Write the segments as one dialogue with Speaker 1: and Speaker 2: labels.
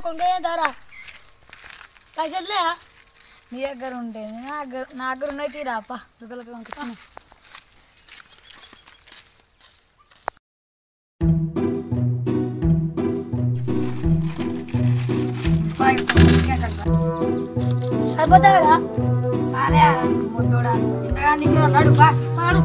Speaker 1: కొనుక్కే దారా పైసలు లేవా నీ దగ్గర ఉంటే నా దగ్గర నా దగ్గర ఉన్నాయి తీరా అప్ప దుకాణకి పంపిస్తాను సరిపోతారా చాలే ముద్దోడా ఇంతగా నీకు నడు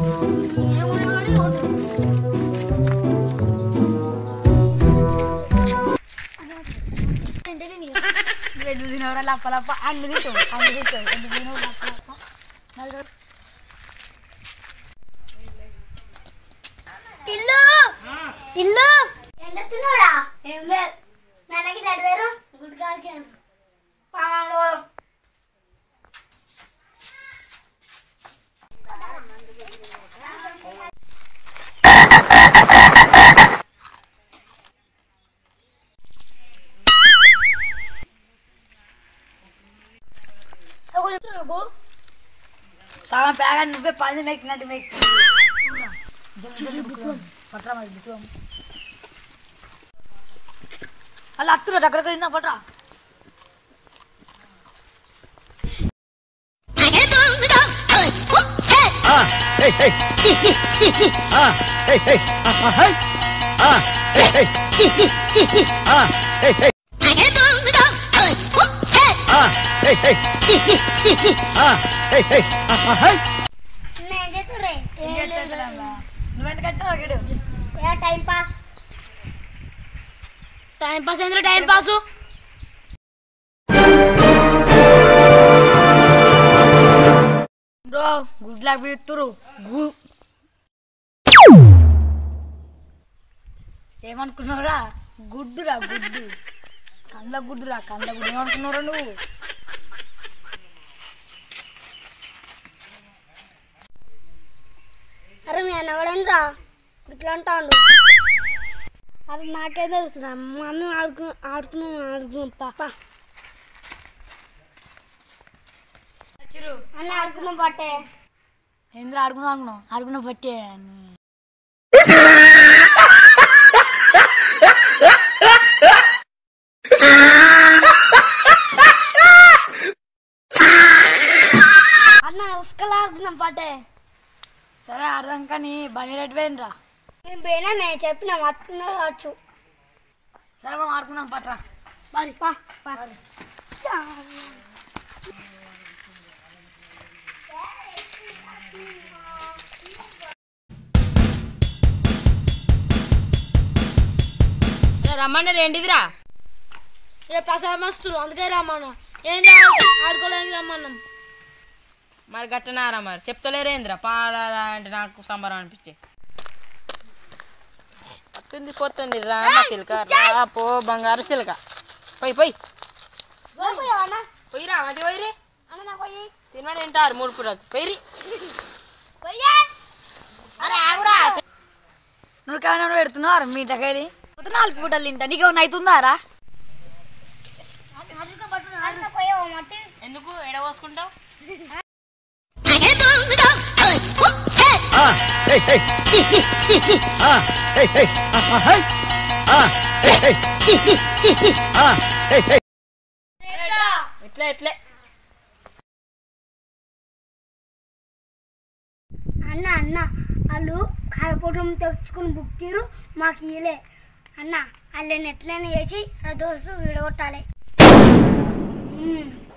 Speaker 1: నీకు. నువ్వు ఎందుకు తినవరా లప్ప లప్ప అన్ని తింటావు అన్ని తింటావు ఎందుకు తినవు లప్ప లప్ప నలుగురు
Speaker 2: ఇల్లు ఇల్లు ఏం చెప్తున్నావురా ఏం లేదు నాన్నకి లడ్డు వేరు గుడ్కాడికి పామంలో
Speaker 1: सारा पैगा नुबे पानी में एक मिनट में जल्दी जल्दी बिक्रम पटरा मार बिक्रम
Speaker 3: अल्लाह अत्तू टक्कर तो करी ना पटरा हाँ, hey, hey. ah, hey, hey. Ah, hey, hey. Ah, hey, hey. ah, hey,
Speaker 2: hey. Time pass.
Speaker 1: Time pass ఏంద్ర time pass? Bro good luck బిత్తురు గు. ఏమనుకున్నావురా? గుడ్డురా గుడ్డు. కండ్ల గుడ్డురా కండ్ల గుడ్డు. ఏమనుకున్నావురా నువ్వు
Speaker 2: అరే మీ అన్నవాడని రా. ఇట్లా అంటాడు. అది నాకే తెలుసురా మమ్మీ ఆడుకు ఆడుకుని ఆడుకుని పాప అన్న ఆడుకున్నాం పట్టే
Speaker 1: ఏంద్ర ఆడుకుందాం అనుకున్నావు? ఆడుకున్న పట్టే అని.
Speaker 2: అన్న ఉస్కలు ఆడుకున్నాం పట్టే
Speaker 1: సరే అర్థం కానీ బండి రెడ్డి పోయినరా
Speaker 2: మేము పోయినా మేము చెప్పినాం అత్తున్నా కావచ్చు.
Speaker 1: సరే మనం ఆడుకుందాం పట్రా.
Speaker 2: మరి.
Speaker 4: రమ్మన్నారు ఏంటిదిరా?
Speaker 1: రేపు ప్రసాదం వస్తున్నారు అందుకే రమ్మన్నా. ఏం ఆడుకోవడానికి రమ్మన్నాం.
Speaker 4: మరి గట్టనారా మరి? చెప్తలేరేంద్రా పాలారా అంటే నాకు సంబరం అనిపించే. వస్తుంది పోతుంది రా నా చిలక రా పో బంగారు చిలక. పోయి పోయి. పోయిరా అది పోయిరి.
Speaker 2: నాకు
Speaker 4: తినమని తింటారు మూడు పోయిరి.
Speaker 2: పోయా
Speaker 1: నువ్వు కేమైనా పెడుతున్నావు మీ మొత్తం నాలుగు పూటలు తింటా. అవుతుందారా
Speaker 2: అన్న పోయావా మట్టి
Speaker 4: ఎందుకు? ఎడ ఇట్లే ఇట్లే.
Speaker 2: అన్న అన్న వాళ్ళు కారపూటం తెచ్చుకుని బుక్కిరు మాకు ఇయలే అన్న వాళ్ళని ఎట్లయినా చేసి ఆ దోస్తు విడగొట్టాలి.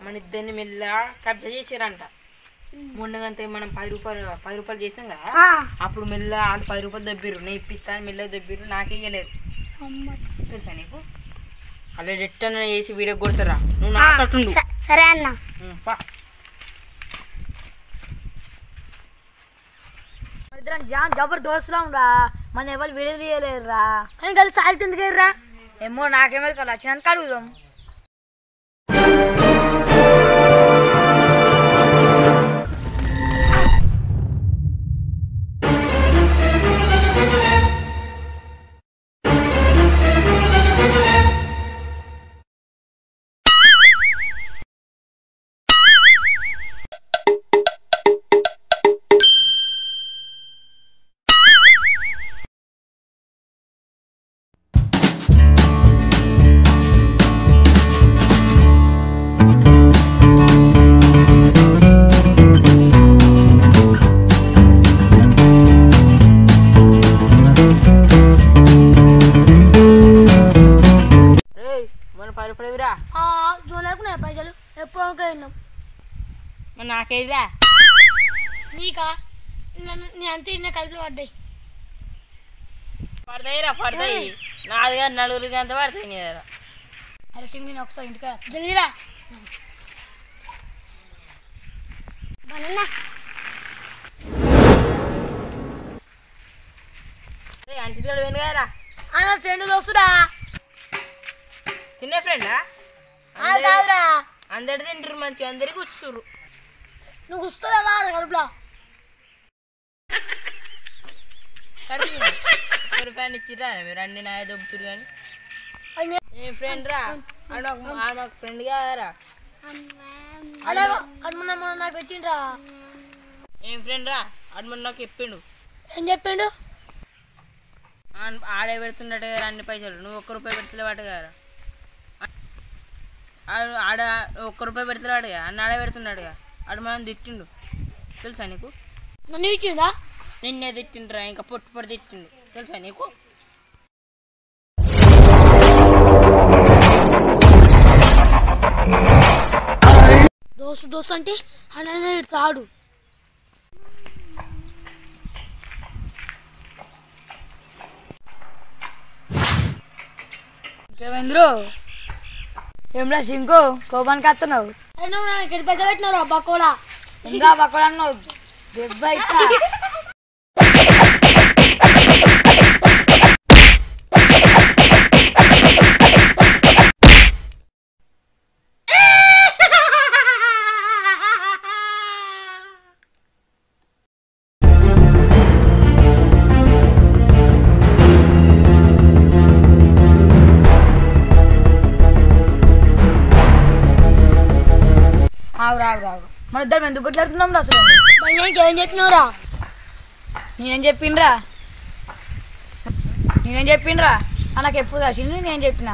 Speaker 4: మన ఇద్దరిని మెల్ల కబ్జా చేసారంట మొన్నగంతే మనం పది రూపాయలు పది రూపాయలు చేసినాం కదా అప్పుడు మెల్ల ఆడు పది రూపాయలు దబ్బిరు నేను ఇప్పిస్తాను మెల్ల దబ్బిరు నాకే ఇయ్యలేదు. తెలుసా నీకు? అలా ఎట్టన చేసి వీడియో కొడతారా? నువ్వు నా తట్టుండు.
Speaker 2: సరే అన్న.
Speaker 1: జాన్ జబర్దోస్తులా ఉండా మన ఎవరు విడదీయలేరురా కానీ కలిసి ఎందుకు ఎర్రా ఏమో నాకేమెరకాలి వచ్చినందుకు అడుగుదాం.
Speaker 4: నాకేదిరా
Speaker 2: నీకా? నేను అంతే నా కడుపులో పడ్డాయి.
Speaker 4: పడతాయిరా పడతాయి. నాది కాదు నలుగురికి అంత పడతాయి నీ దగ్గర.
Speaker 1: అరే సింగ్ నేను ఒకసారి ఇంటికి
Speaker 2: జల్దీరా
Speaker 4: అంచితోడు
Speaker 1: అన్న ఫ్రెండ్ దోస్తుడా?
Speaker 4: ఫ్రెండా? అందరు తింటారు మంచిగా అందరికి కూర్చురు
Speaker 1: నువ్వు వస్తుందా కడుపులో
Speaker 4: కడుపు ఇచ్చిరా మీరు అన్ని నాయ దొబ్బుతురు కానీ. ఏ ఫ్రెండ్ రా? ఆడ మాకు ఫ్రెండ్ కాదరా
Speaker 1: అలాగో అది మొన్న నాకు పెట్టిండ్రా.
Speaker 4: ఏం ఫ్రెండ్ రా? ఆడు మొన్న నాకు చెప్పిండు.
Speaker 1: ఏం చెప్పిండు?
Speaker 4: ఆడే పెడుతున్నాడు కదా అన్ని పైసలు. నువ్వు ఒక్క రూపాయి పెడతలేవాట కదా ఆడు ఆడ ఒక్క రూపాయి పెడతలేవాడు కదా అన్న ఆడే పెడుతున్నాడుగా. ఆడు మనం తిట్టిండు. తెలుసా నీకు?
Speaker 1: నన్ను ఇచ్చిండా
Speaker 4: నిన్నే తిట్టిండ్రా ఇంకా పొట్టు పొట్టు తిట్టిండు. తెలుసా నీకు?
Speaker 1: దోస్తు దోస్తు అంటే అన్న తాడు ఇంకేమైంద్రు? ఏమ్రా సింకు? కోపానికి వస్తున్నావు?
Speaker 2: అయినా నా దగ్గర పైసలు పెట్టినారు అబ్బా
Speaker 1: ఇంకా బకోడా దెబ్బ అయితే. మన ఇద్దరం ఎందుకు కొట్లాడుతున్నాం రా అసలు?
Speaker 2: ఏం చెప్పినావురా
Speaker 1: నేనేం చెప్పిండ్రా? నేనేం చెప్పిండ్రా? నాకు ఎప్పుడు కలిసింది నేను చెప్పిన?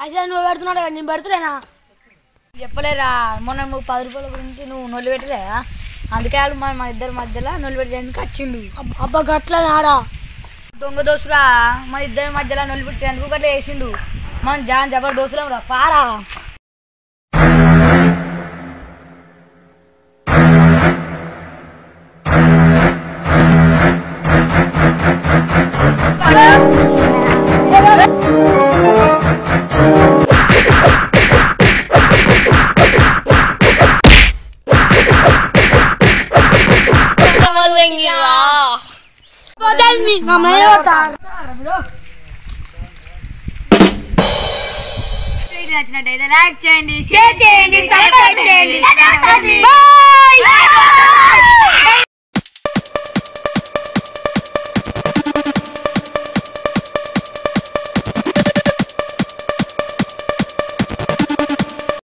Speaker 2: పైసలు నువ్వు పెడుతున్నాడు కదా నేను పెడతలేనా?
Speaker 1: చెప్పలేరా? మొన్న నువ్వు పది రూపాయల గురించి నువ్వు నొల్లు పెట్టలేదా? అందుకే మన మన ఇద్దరి మధ్యలో నొల్లు పెట్టేందుకు వచ్చిండు.
Speaker 2: అబ్బ- గట్ల నారా
Speaker 1: దొంగ దోస్తురా మన ఇద్దరి మధ్యలో నొల్లు పెట్టేందుకు గట్లా వేసిండు మన జాన్ జబర్ దోస్తులం రా పారా. నచ్చినట్టయితే లైక్ చేయండి. షేర్ చేయండి. సబ్స్క్రైబ్ చేయండి